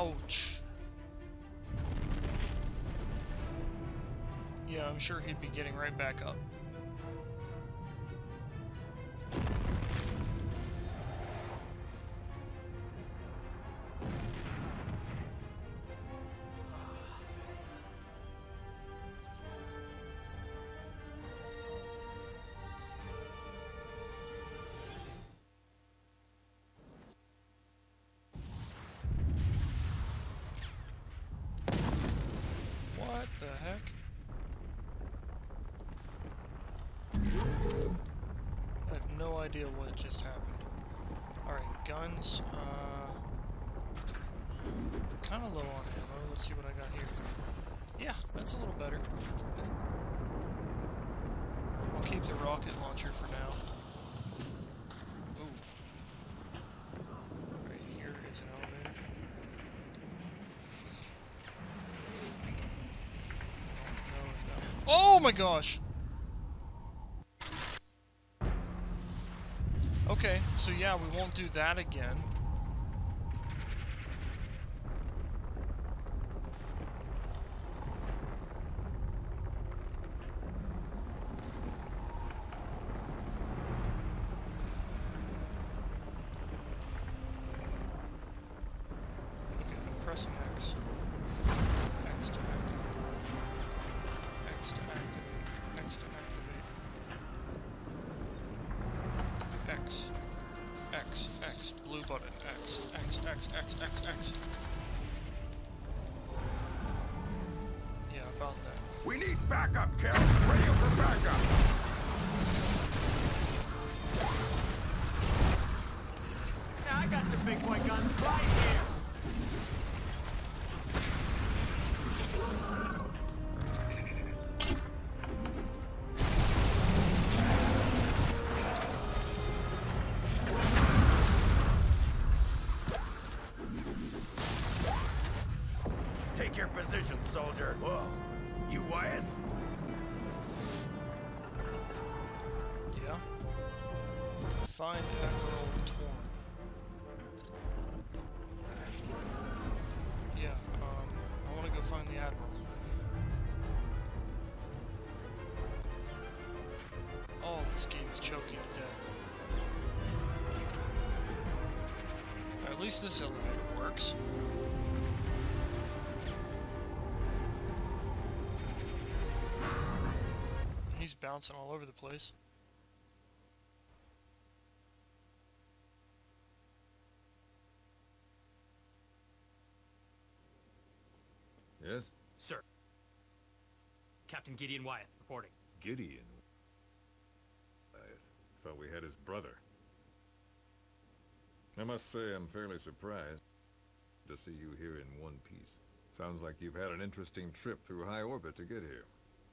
Ouch. Yeah, I'm sure he'd be getting right back up. I'll keep the rocket launcher for now. Ooh. Right here is an elevator. Oh my gosh! Okay, so yeah, we won't do that again. Take your position, soldier. Whoa. You Wyeth? This choking to death. At least this elevator works. He's bouncing all over the place. Yes? Sir. Captain Gideon Wyeth reporting. Gideon. Thought we had his brother. I must say I'm fairly surprised to see you here in one piece. Sounds like you've had an interesting trip through high orbit to get here.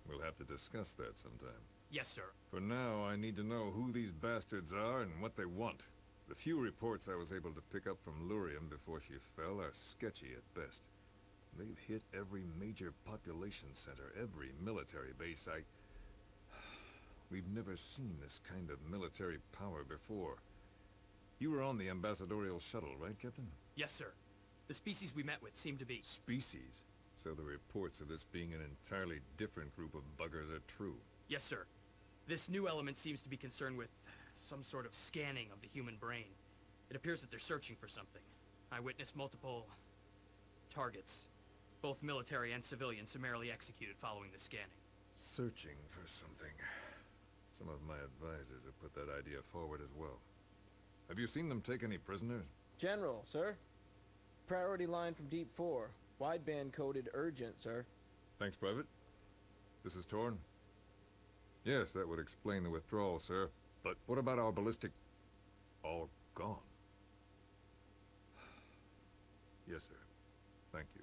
We'll have to discuss that sometime. Yes, sir. For now, I need to know who these bastards are and what they want. The few reports I was able to pick up from Lurium before she fell are sketchy at best. They've hit every major population center, every military base. I... We've never seen this kind of military power before. You were on the ambassadorial shuttle, right, Captain? Yes, sir. The species we met with seemed to be... Species. So the reports of this being an entirely different group of buggers are true. Yes, sir. This new element seems to be concerned with some sort of scanning of the human brain. It appears that they're searching for something. I witnessed multiple... targets. Both military and civilian summarily executed following the scanning. Searching for something. Some of my advisors have put that idea forward as well. Have you seen them take any prisoners? General, sir. Priority line from Deep 4. Wideband coded urgent, sir. Thanks, Private. This is Torn. Yes, that would explain the withdrawal, sir. But what about our ballistic... all gone? Yes, sir. Thank you.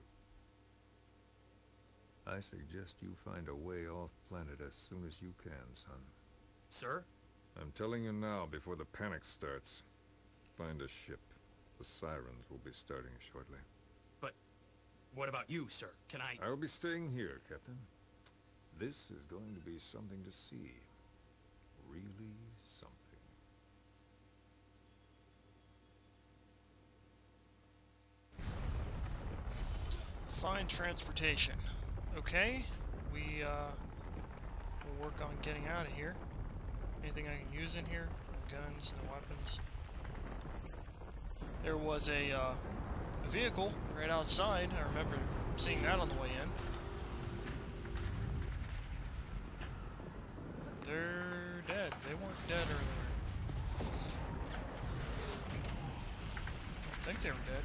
I suggest you find a way off planet as soon as you can, son. Sir? I'm telling you now before the panic starts. Find a ship. The sirens will be starting shortly. But what about you, sir? Can I... I will be staying here, Captain. This is going to be something to see. Really something. Find transportation. Okay, we uh, we'll work on getting out of here. Anything I can use in here? No guns, no weapons. There was a, uh, a vehicle right outside. I remember seeing that on the way in. They're dead. They weren't dead earlier. I think they were dead.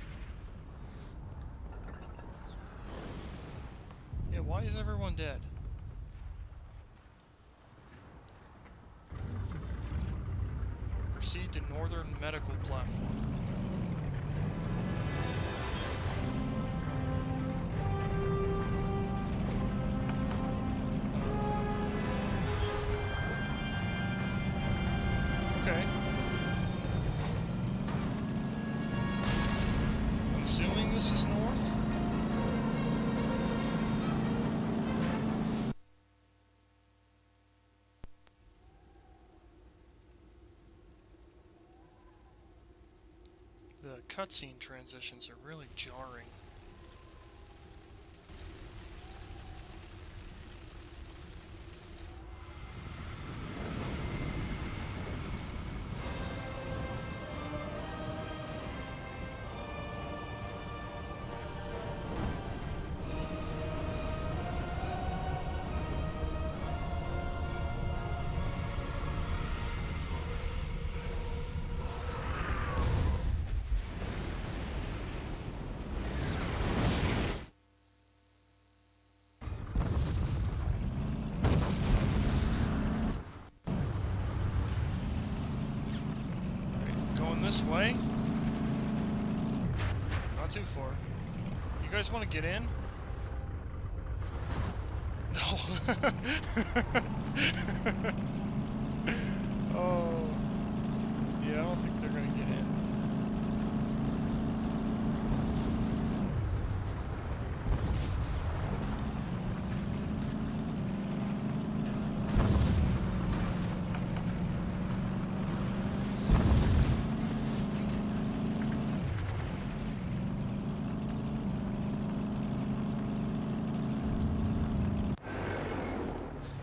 Yeah, why is everyone dead? Proceed to Northern Medical Platform. Cutscene transitions are really jarring. This way. Not too far. You guys want to get in? No. oh. Yeah, I don't think they're gonna get in.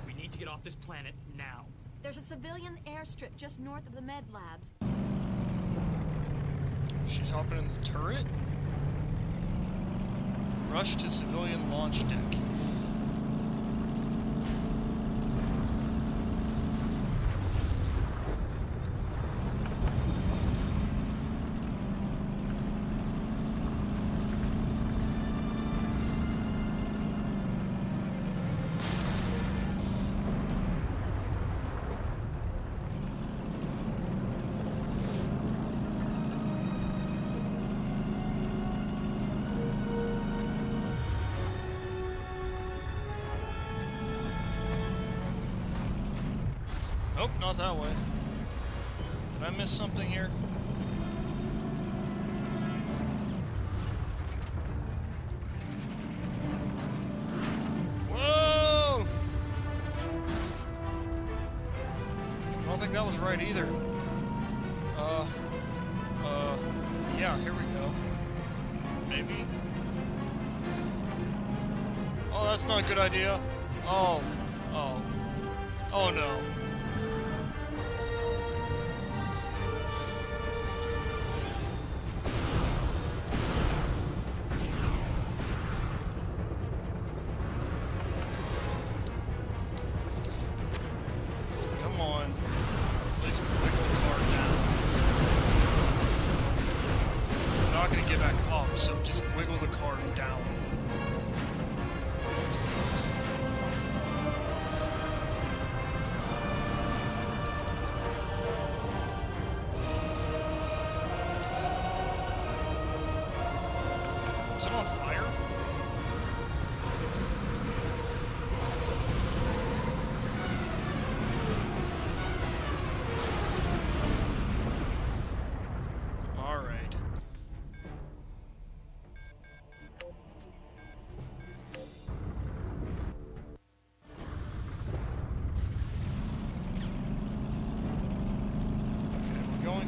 We need to get off this planet now. There's a civilian airstrip just north of the med labs. She's hopping in the turret. Rush to civilian launch deck. Right either. Uh, uh, yeah, here we go. Maybe. Oh, that's not a good idea. Oh, oh. Oh no.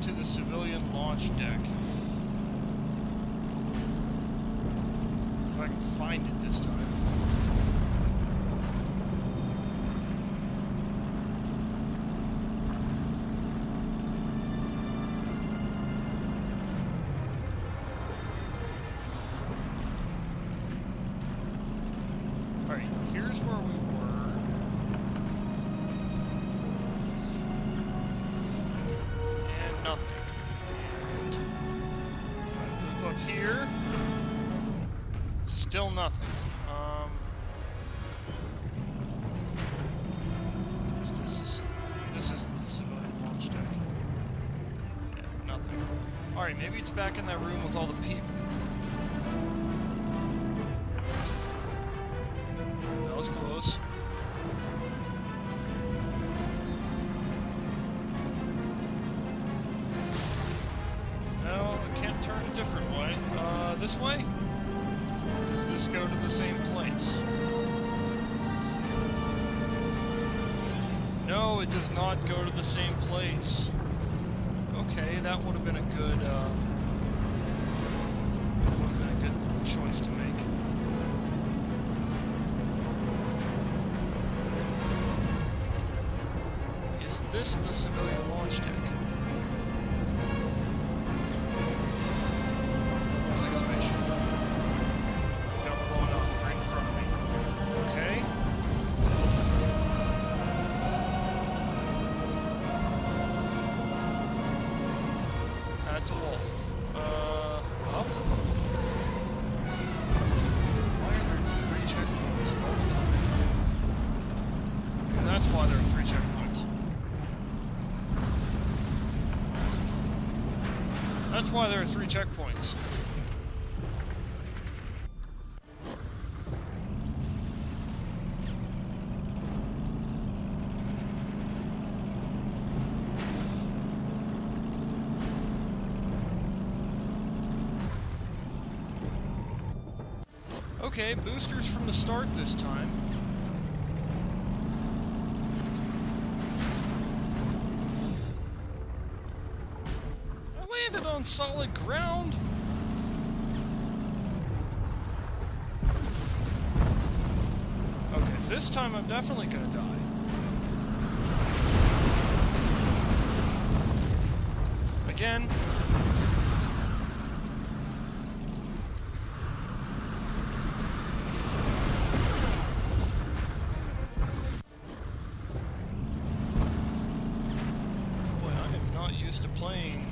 To the civilian launch deck. All right, maybe it's back in that room with all the people. That was close. No, I can't turn a different way. Uh, this way? Does this go to the same place? No, it does not go to the same place. Okay, that would have been a good, uh, would have been a good choice to make. Is this the civilian launch deck? Why there are three checkpoints. Okay, boosters from the start this time. On solid ground. Okay, this time I'm definitely gonna die. Again. Used to playing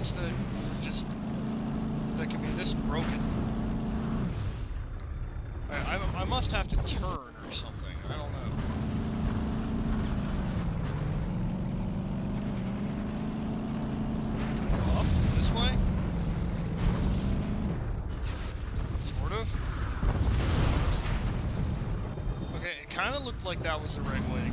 games that just that can be this broken. I, I, I must have to turn or something. I don't know. This way? Sort of. Okay, it kind of looked like that was the right way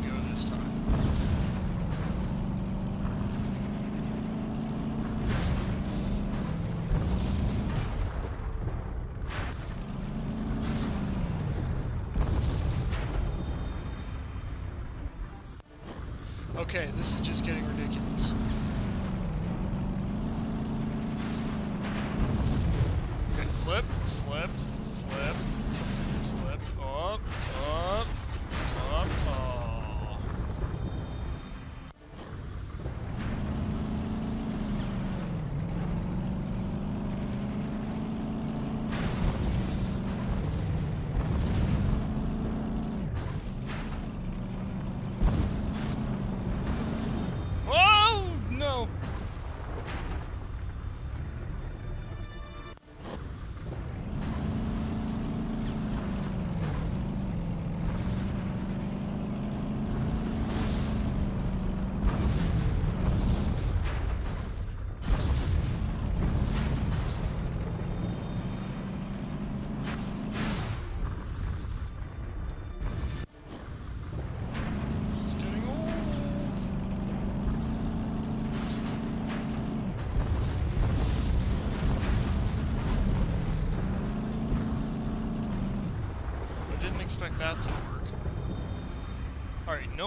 Okay, this is just getting ridiculous.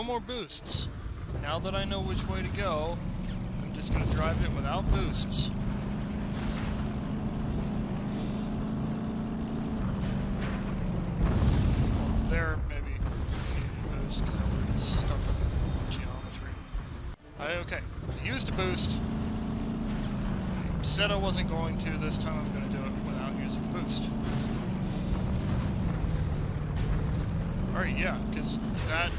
no more boosts. Now that I know which way to go, I'm just going to drive it without boosts. There maybe boost stuck geometry. I, okay, I used a boost. Said I wasn't going to. This time I'm going to do it without using a boost. Alright, yeah, because that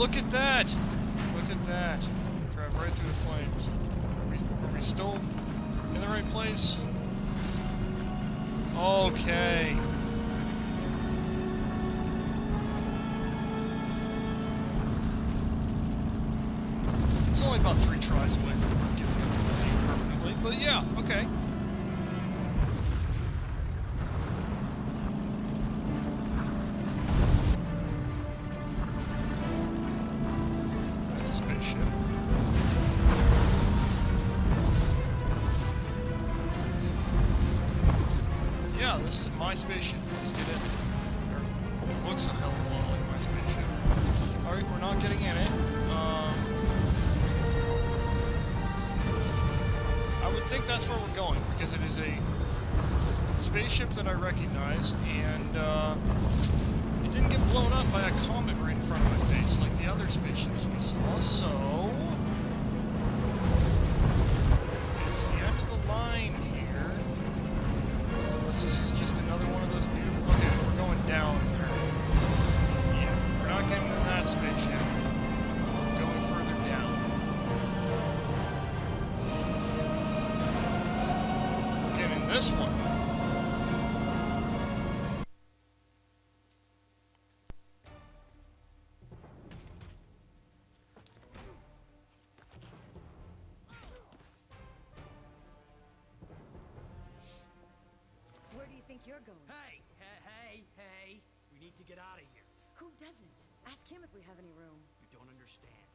look at that! Look at that. Drive right through the flames. Are we, are we still in the right place? Okay. It's only about three tries away from up the permanently, but yeah, okay. Other spaceships we saw, so... It's the end of the line here. Unless this is just another one of those beautiful... Okay, we're going down there. Yeah, we're not getting in that spaceship. We're going further down. Getting in this one. Think you're going? Hey, hey, hey, hey! We need to get out of here. Who doesn't? Ask him if we have any room. You don't understand.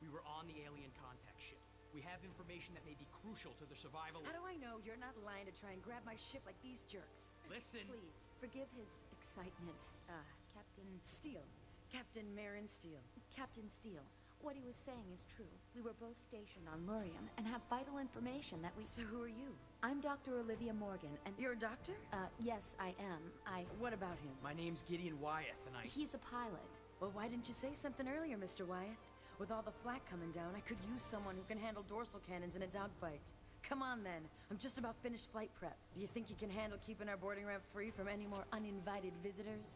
We were on the alien contact ship. We have information that may be crucial to the survival How do I know you're not lying to try and grab my ship like these jerks? Listen! Please, forgive his excitement. Uh, Captain... Steele. Captain Marin Steele. Captain Steele, what he was saying is true. We were both stationed on Lurium and have vital information that we... So who are you? I'm Dr. Olivia Morgan, and... You're a doctor? Uh, yes, I am. I... What about him? My name's Gideon Wyeth, and I... He's a pilot. Well, why didn't you say something earlier, Mr. Wyeth? With all the flak coming down, I could use someone who can handle dorsal cannons in a dogfight. Come on, then. I'm just about finished flight prep. Do you think you can handle keeping our boarding ramp free from any more uninvited visitors?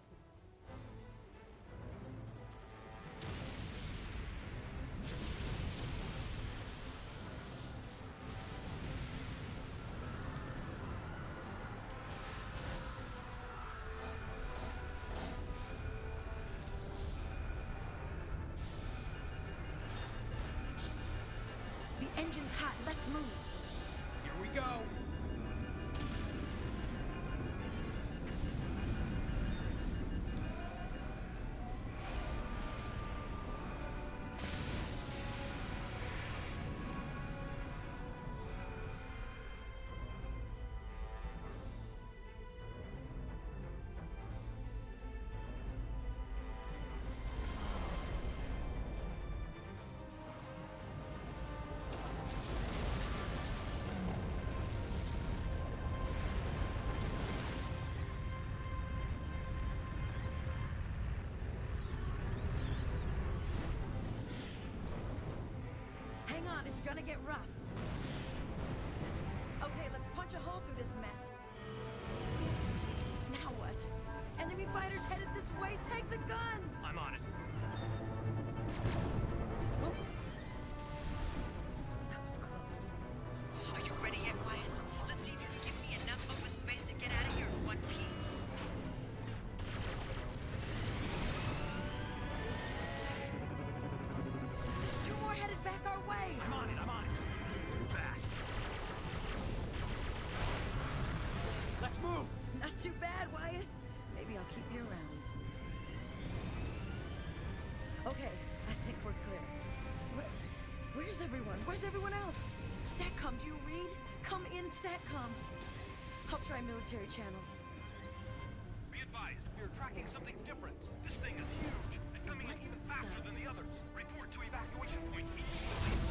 The engine's hot, let's move. It's gonna get rough. Too bad, Wyeth. Maybe I'll keep you around. Okay, I think we're clear. Where, where's everyone? Where's everyone else? Statcom, do you read? Come in, Statcom. I'll try military channels. Be advised, we are tracking something different. This thing is huge and coming in even faster than the others. Report to evacuation points immediately.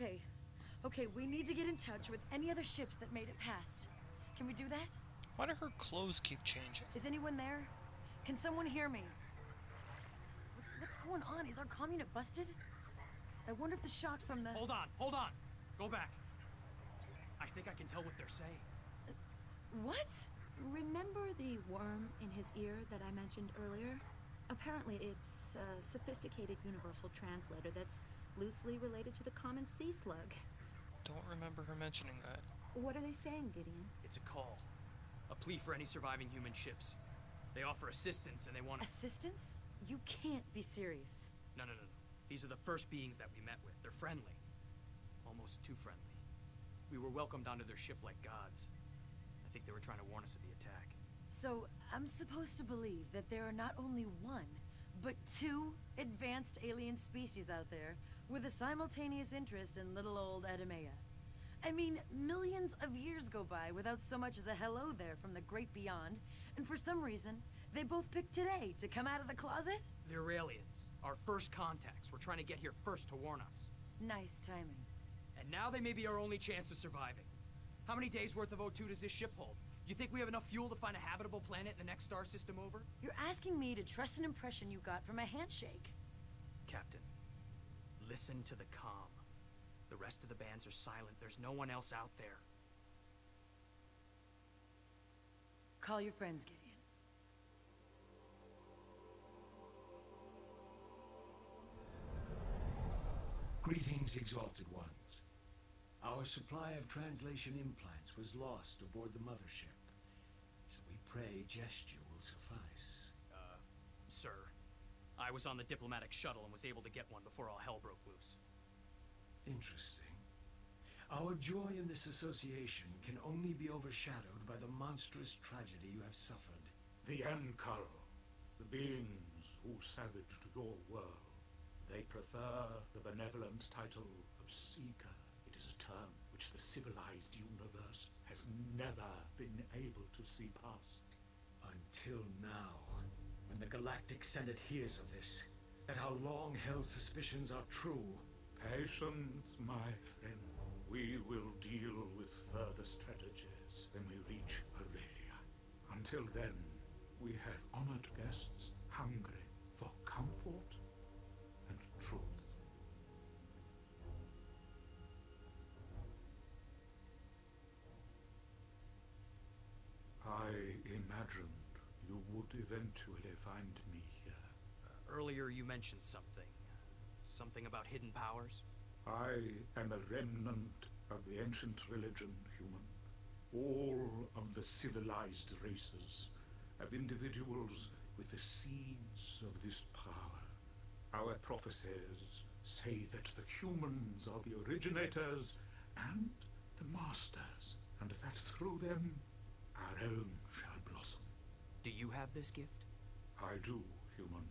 Okay, okay, we need to get in touch with any other ships that made it past. Can we do that? Why do her clothes keep changing? Is anyone there? Can someone hear me? What's going on? Is our comm unit busted? I wonder if the shock from the... Hold on, hold on. Go back. I think I can tell what they're saying. What? Remember the worm in his ear that I mentioned earlier? Apparently, it's a sophisticated universal translator that's loosely related to the common sea slug. Don't remember her mentioning that. What are they saying, Gideon? It's a call. A plea for any surviving human ships. They offer assistance and they want to. Assistance? You can't be serious. No, no, no, no. These are the first beings that we met with. They're friendly. Almost too friendly. We were welcomed onto their ship like gods. I think they were trying to warn us of the attack. So, I'm supposed to believe that there are not only one, but two advanced alien species out there with a simultaneous interest in little old Edumea. I mean, millions of years go by without so much as a hello there from the great beyond, and for some reason, they both picked today to come out of the closet? They're aliens. Our first contacts. We're trying to get here first to warn us. Nice timing. And now they may be our only chance of surviving. How many days worth of O2 does this ship hold? You think we have enough fuel to find a habitable planet in the next star system over? You're asking me to trust an impression you got from a handshake. Captain, listen to the comm. The rest of the bands are silent. There's no one else out there. Call your friends, Gideon. Greetings, Exalted Ones. Our supply of translation implants was lost aboard the mothership. So we pray gesture will suffice. Uh, sir, I was on the diplomatic shuttle and was able to get one before all hell broke loose. Interesting. Our joy in this association can only be overshadowed by the monstrous tragedy you have suffered. The Ankal, the beings who savaged your world. They prefer the benevolent title of Seeker. It is term which the civilized universe has never been able to see past. Until now, when the Galactic Senate hears of this, that our long-held suspicions are true. Patience, my friend. We will deal with further strategies when we reach Aurelia. Until then, we have honored guests hungry for comfort would eventually find me here. Uh, earlier you mentioned something. Something about hidden powers? I am a remnant of the ancient religion, human. All of the civilized races have individuals with the seeds of this power. Our prophecies say that the humans are the originators and the masters, and that through them our own. Do you have this gift? I do, human.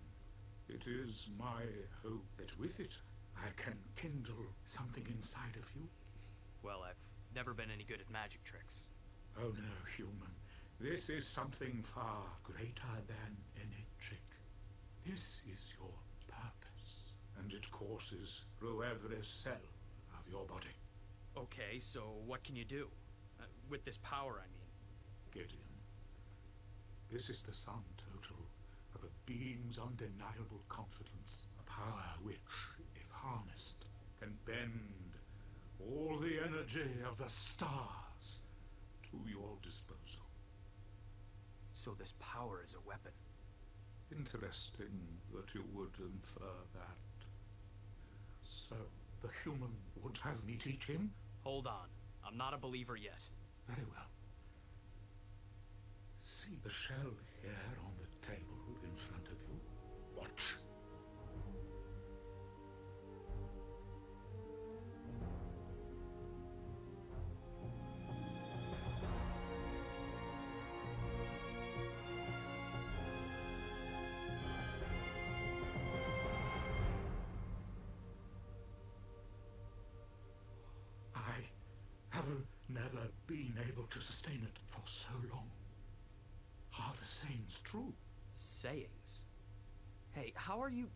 It is my hope that with it I can kindle something inside of you. Well, I've never been any good at magic tricks. Oh no, human. This is something far greater than any trick. This is your purpose, and it courses through every cell of your body. Okay, so what can you do? Uh, with this power, I mean. Gideon, this is the sum total of a being's undeniable confidence, a power which, if harnessed, can bend all the energy of the stars to your disposal. So this power is a weapon. Interesting that you would infer that. So, the human would have me teach him? Hold on. I'm not a believer yet. Very well. See the shell here on the table in front of you? Watch. I have never been able to sustain it for so long. Sayings true? Sayings? Hey, how are you...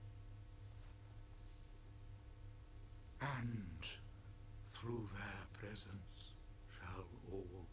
And through their presence shall all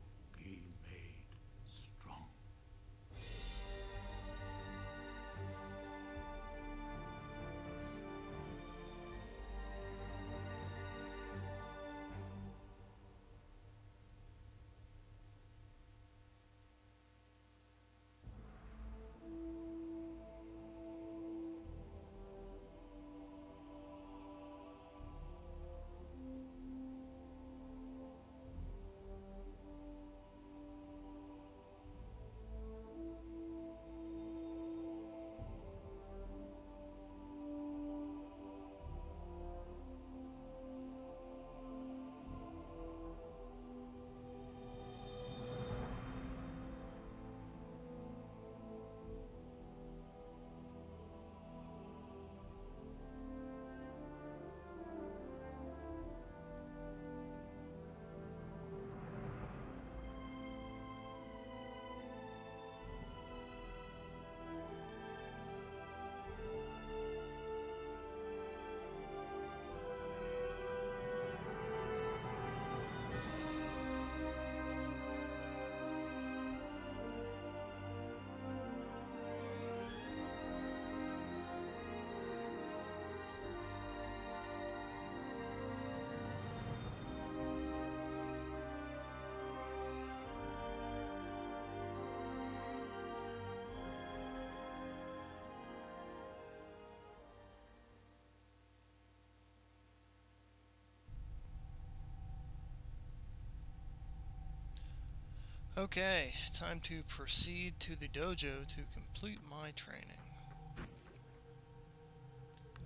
Okay, time to proceed to the dojo to complete my training.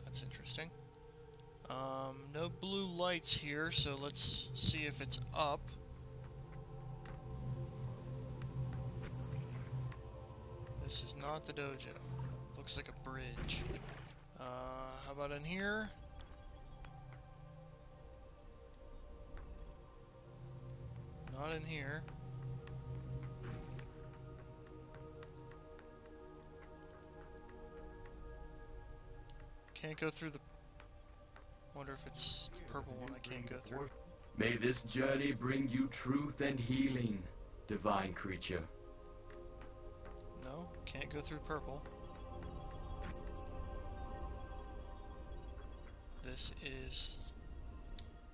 That's interesting. Um, no blue lights here, so let's see if it's up. This is not the dojo. Looks like a bridge. Uh, how about in here? Not in here. Can't go through the... Wonder if it's the purple one I can't go through. May this journey bring you truth and healing, divine creature. No, can't go through purple. This is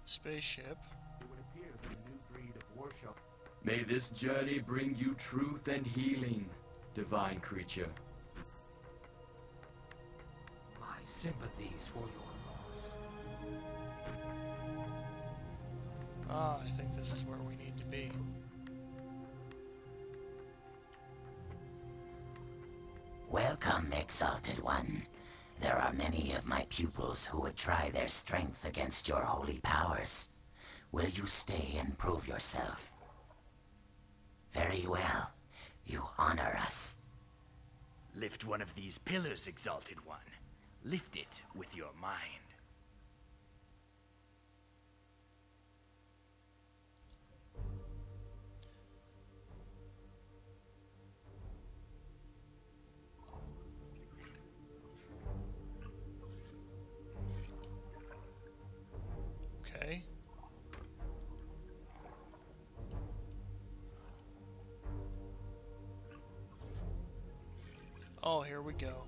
spaceship. May this journey bring you truth and healing, divine creature. Sympathies for your loss. Ah, I think this is where we need to be. Welcome, Exalted One. There are many of my pupils who would try their strength against your holy powers. Will you stay and prove yourself? Very well. You honor us. Lift one of these pillars, Exalted One. Lift it with your mind. Okay. Oh, here we go.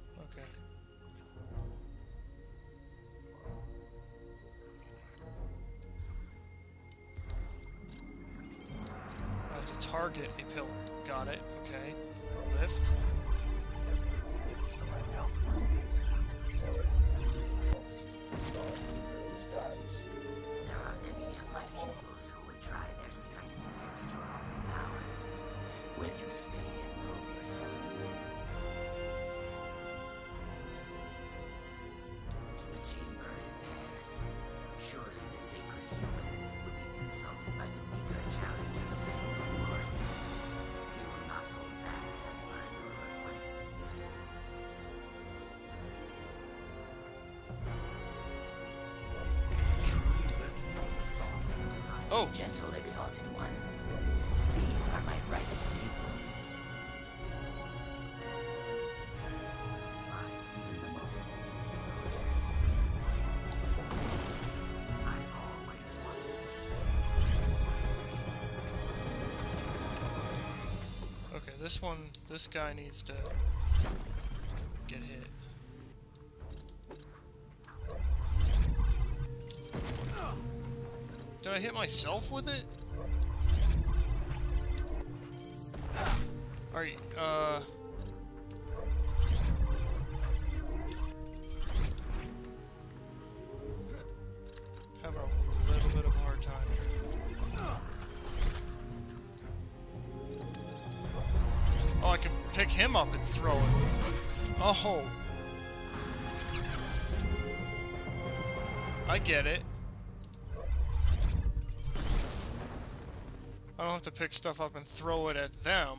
Target a pillar. Got it. Okay. Lift. Oh. Gentle, exalted one. These are my brightest pupils. Find even the most bold soldier. I always wanted to say. Okay, this one, this guy needs to get hit. Did I hit myself with it? Alright, uh... A little bit of a hard time here. Oh, I can pick him up and throw it. Oh. I get it. Have to pick stuff up and throw it at them.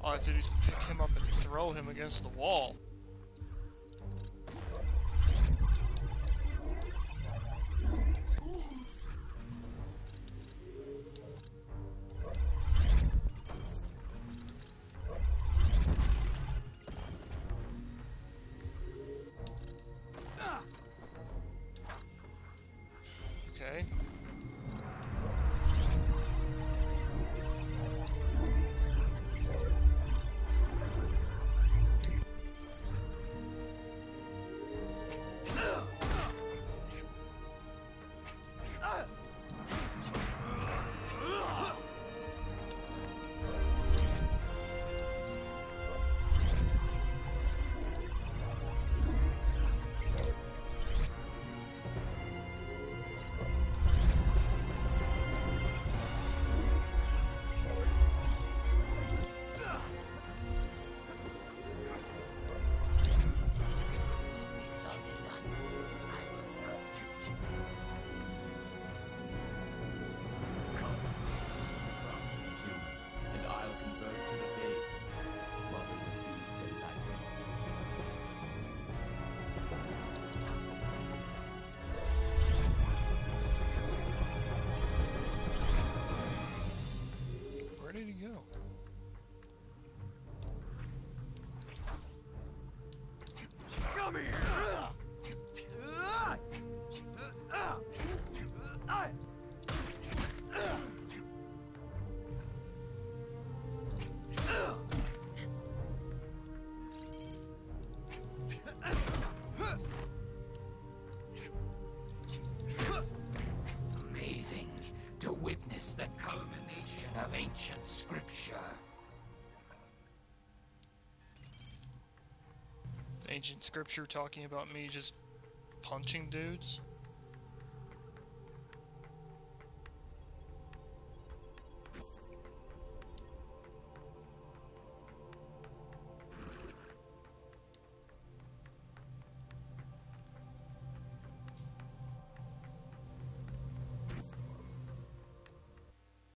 All I have to do is pick him up and throw him against the wall. Okay. Ancient scripture. Ancient scripture talking about me just punching dudes?